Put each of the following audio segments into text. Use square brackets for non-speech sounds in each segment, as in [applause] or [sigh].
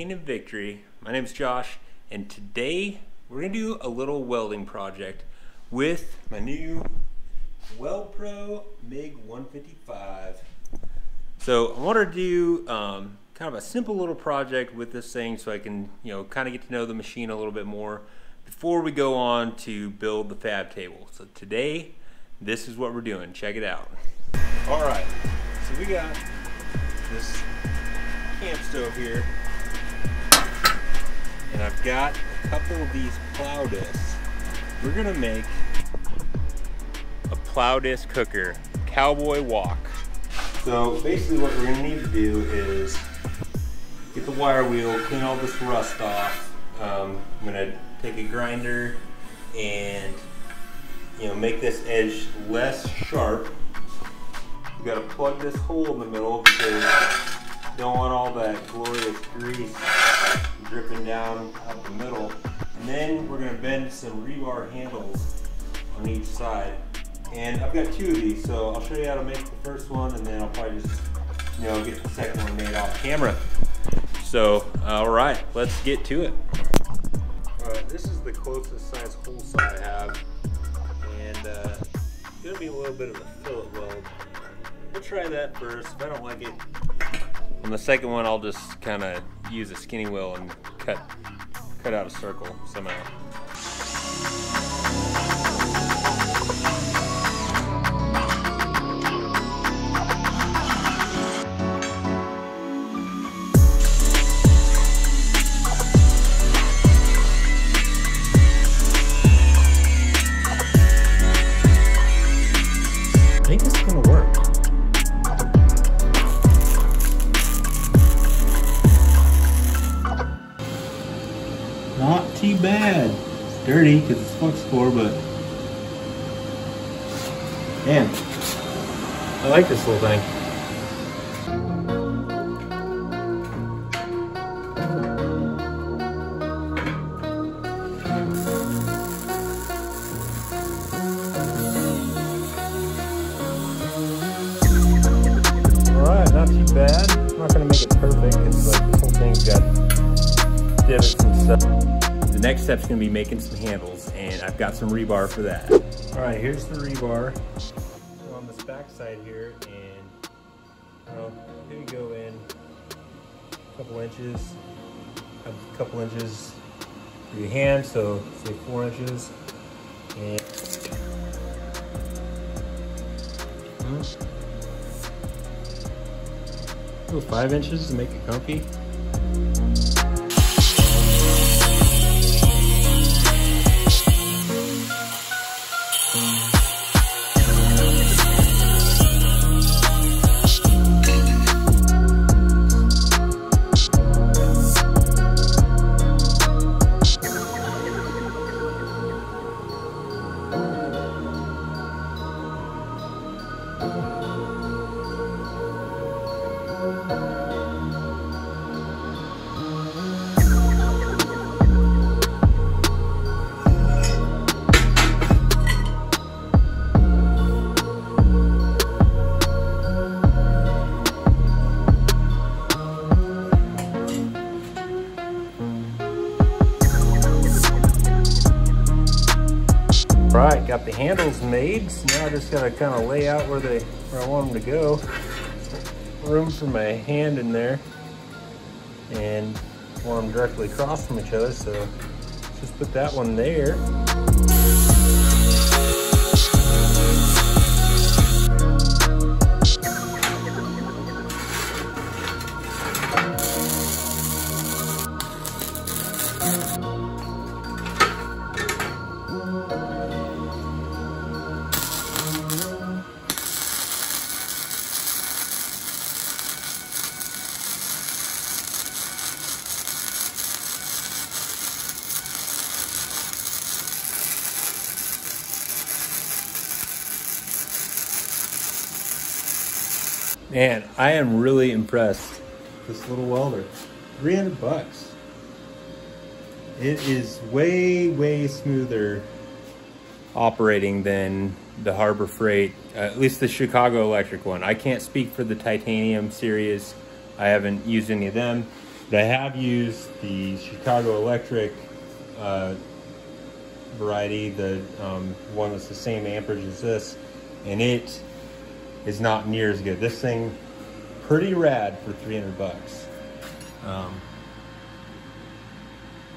of Victory. My name is Josh, and today we're gonna do a little welding project with my new WeldPro MiG 155. So I want to do um, kind of a simple little project with this thing so I can, you know, kind of get to know the machine a little bit more before we go on to build the fab table. So today, this is what we're doing. Check it out. All right, so we got this camp stove here. And I've got a couple of these plow discs. We're gonna make a plow disc cooker, cowboy wok. So basically what we're gonna need to do is get the wire wheel, clean all this rust off. Um, I'm gonna take a grinder and you know make this edge less sharp. You gotta plug this hole in the middle because don't want all that glorious grease dripping down out the middle. And then we're gonna bend some rebar handles on each side. And I've got two of these, so I'll show you how to make the first one and then I'll probably just, you know, get the second one made off camera. So, all right, let's get to it. All right, this is the closest size hole saw I have. And uh, it's gonna be a little bit of a fillet weld. We'll try that first. If I don't like it, on the second one, I'll just kind of use a skinny wheel and cut cut out a circle somehow. Bad. Dirty because it's flux core, but man, I like this little thing. Alright, not too bad. I'm not gonna make it perfect because like this whole thing's got divots and stuff. Next step's gonna be making some handles, and I've got some rebar for that. All right, here's the rebar. On this back side here, and well, maybe go in a couple inches, a couple inches for your hand, so say four inches, and. Hmm. Go five inches to make it comfy. Right, got the handles made. So now I just gotta kind of lay out where they where I want them to go. Room for my hand in there, and want them directly across from each other. So just put that one there. Man, I am really impressed. This little welder, 300 bucks. It is way, way smoother operating than the Harbor Freight, uh, at least the Chicago Electric one. I can't speak for the titanium series. I haven't used any of them, But I have used the Chicago Electric uh, variety, the um, one that's the same amperage as this, and it is not near as good. This thing, pretty rad for 300 bucks. Um,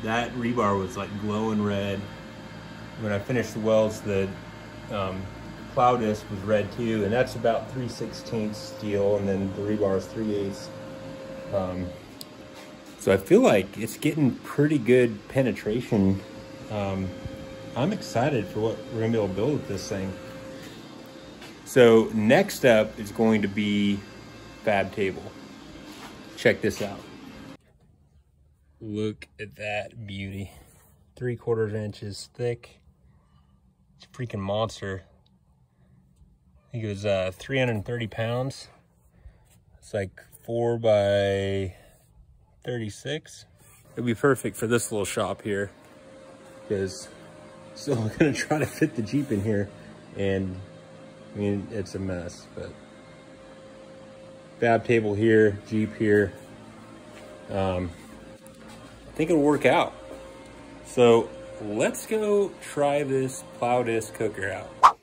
that rebar was like glowing red. When I finished the welds, the um, plow disc was red too, and that's about 3 16 steel, and then the rebar is 3 8 um, so I feel like it's getting pretty good penetration. Um, I'm excited for what we're gonna be able to build with this thing. So next up is going to be fab table. Check this out. Look at that beauty. Three quarters inches thick. It's a freaking monster. I think it was uh, 330 pounds. It's like four by 36. It'd be perfect for this little shop here because still [laughs] gonna try to fit the Jeep in here and I mean, it's a mess, but fab table here, Jeep here. Um, I think it'll work out. So let's go try this plow disc cooker out.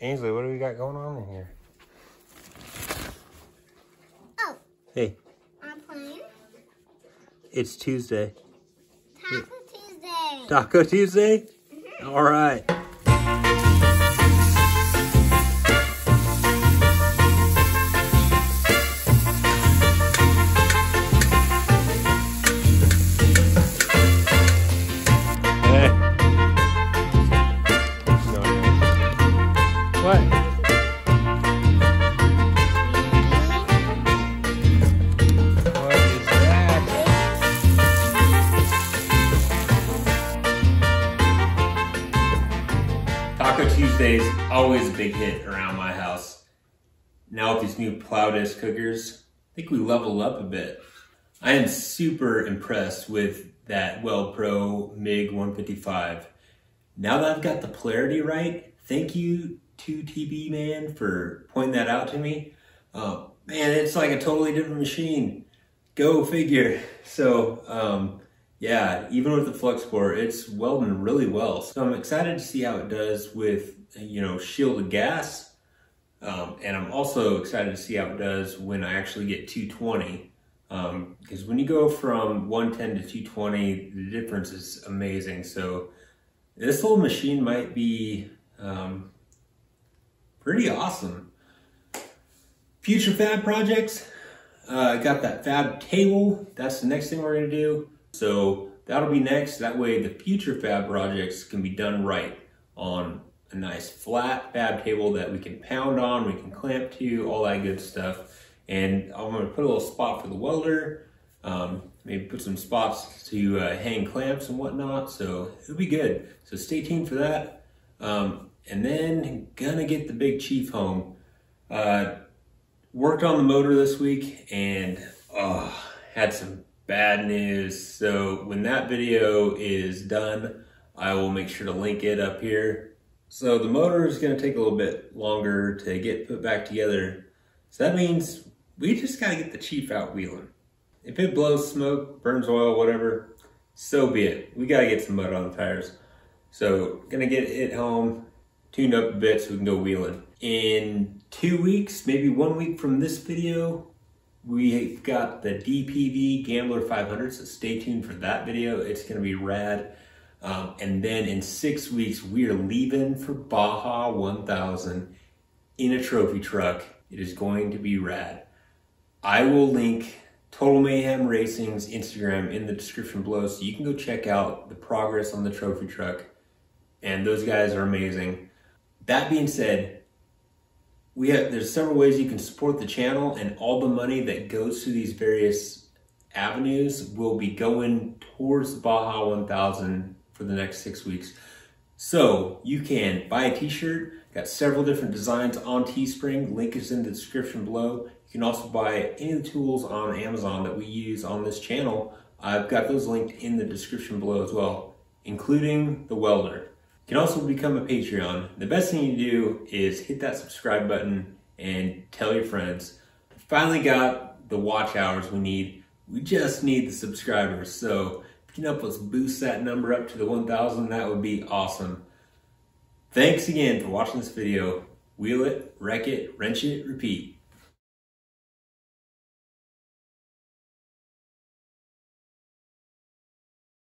Ainsley, what do we got going on in here? Oh. Hey. I'm playing. It's Tuesday. Taco Tuesday. Taco Tuesday? Mm -hmm. All right. Tuesdays, always a big hit around my house. Now with these new plow disc cookers, I think we level up a bit. I am super impressed with that Weld Pro MiG 155. Now that I've got the polarity right, thank you to TB man for pointing that out to me. Uh, man, it's like a totally different machine. Go figure. [laughs] So, um, yeah, even with the flux core, it's welding really well. So I'm excited to see how it does with, you know, shielded gas. Um, and I'm also excited to see how it does when I actually get 220. Because um, when you go from 110 to 220, the difference is amazing. So this little machine might be um, pretty awesome. Future fab projects. I uh, got that fab table. That's the next thing we're gonna do. So that'll be next. That way the future fab projects can be done right on a nice flat fab table that we can pound on, we can clamp to, all that good stuff. And I'm gonna put a little spot for the welder, um, maybe put some spots to uh, hang clamps and whatnot. So it'll be good. So stay tuned for that. Um, and then gonna get the big chief home. Uh, worked on the motor this week and uh, had some bad news. So when that video is done, I will make sure to link it up here. So the motor is gonna take a little bit longer to get put back together. So that means we just gotta get the Chief out wheeling. If it blows smoke, burns oil, whatever, so be it. We gotta get some mud on the tires. So gonna get it home, tuned up a bit so we can go wheeling. In two weeks, maybe one week from this video, We've got the DPV Gambler 500, so stay tuned for that video. It's gonna be rad. Um, and then in six weeks, we are leaving for Baja 1000 in a trophy truck. It is going to be rad. I will link Total Mayhem Racing's Instagram in the description below so you can go check out the progress on the trophy truck. And those guys are amazing. That being said, we have there's several ways you can support the channel and all the money that goes to these various avenues will be going towards the Baja 1000 for the next six weeks. So you can buy a t-shirt, got several different designs on Teespring, link is in the description below. You can also buy any of the tools on Amazon that we use on this channel. I've got those linked in the description below as well, including the welder. You can also become a Patreon. The best thing you do is hit that subscribe button and tell your friends. Finally got the watch hours we need. We just need the subscribers. So can help us boost that number up to the 1,000, that would be awesome. Thanks again for watching this video. Wheel it, wreck it, wrench it, repeat.